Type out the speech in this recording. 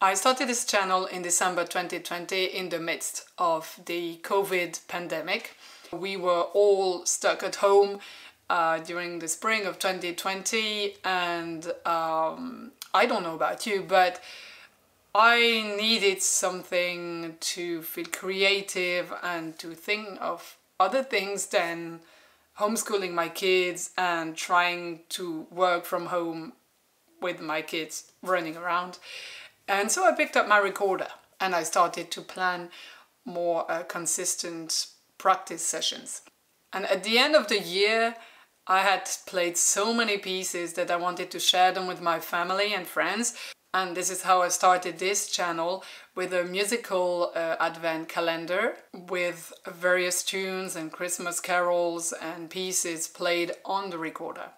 I started this channel in December 2020 in the midst of the COVID pandemic. We were all stuck at home uh, during the spring of 2020 and um, I don't know about you, but I needed something to feel creative and to think of other things than homeschooling my kids and trying to work from home with my kids running around. And so I picked up my recorder and I started to plan more uh, consistent practice sessions. And at the end of the year, I had played so many pieces that I wanted to share them with my family and friends. And this is how I started this channel with a musical uh, advent calendar with various tunes and Christmas carols and pieces played on the recorder.